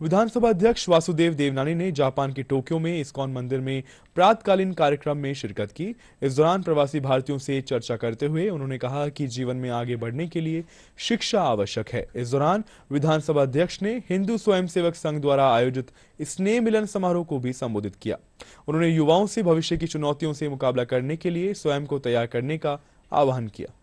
विधानसभा अध्यक्ष वासुदेव देवनानी ने जापान के टोक्यो में इस्कॉन मंदिर में प्रातकालीन कार्यक्रम में शिरकत की। इस दौरान प्रवासी भारतीयों से चर्चा करते हुए उन्होंने कहा कि जीवन में आगे बढ़ने के लिए शिक्षा आवश्यक है। इस दौरान विधानसभा अध्यक्ष ने हिंदू स्वयंसेवक संघ द्वारा आयोजित स्नेह मिलन समारोह को भी संबोधित किया। उन्होंने युवाओं से भविष्य की चुनौतियों से मुकाबला करने के लिए स्वयं को तैयार करने का आह्वान किया।